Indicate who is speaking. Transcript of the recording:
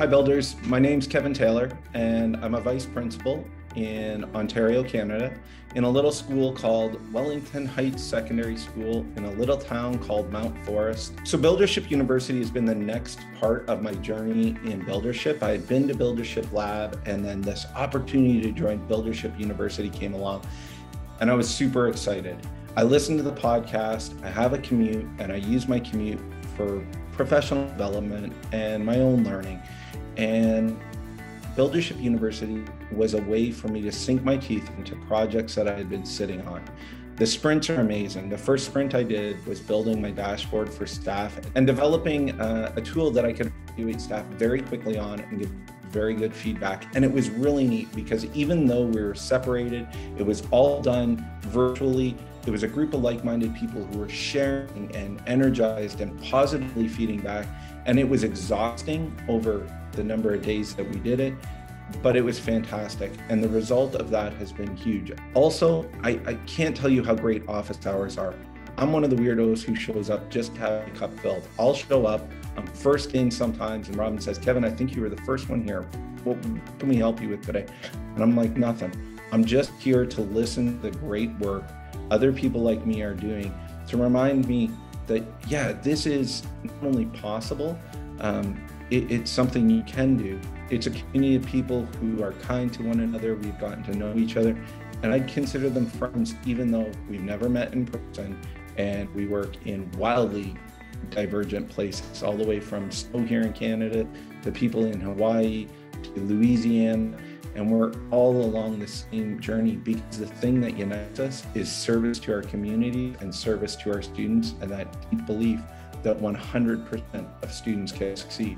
Speaker 1: Hi, builders. My name's Kevin Taylor, and I'm a vice principal in Ontario, Canada, in a little school called Wellington Heights Secondary School in a little town called Mount Forest. So, Buildership University has been the next part of my journey in buildership. I had been to Buildership Lab, and then this opportunity to join Buildership University came along, and I was super excited. I listened to the podcast, I have a commute, and I use my commute for professional development and my own learning. And Buildership University was a way for me to sink my teeth into projects that I had been sitting on. The sprints are amazing. The first sprint I did was building my dashboard for staff and developing uh, a tool that I could evaluate staff very quickly on and give very good feedback. And it was really neat because even though we were separated, it was all done virtually. It was a group of like minded people who were sharing and energized and positively feeding back. And it was exhausting over the number of days that we did it, but it was fantastic. And the result of that has been huge. Also, I, I can't tell you how great office hours are. I'm one of the weirdos who shows up just to have a cup filled. I'll show up, I'm first in sometimes, and Robyn says, Kevin, I think you were the first one here. What can we help you with today? And I'm like, nothing. I'm just here to listen to the great work other people like me are doing to remind me that, yeah, this is not only possible, um, it, it's something you can do. It's a community of people who are kind to one another. We've gotten to know each other, and I consider them friends, even though we've never met in person and we work in wildly divergent places, all the way from snow here in Canada to people in Hawaii to Louisiana. And we're all along the same journey because the thing that unites us is service to our community and service to our students and that deep belief that 100% of students can succeed.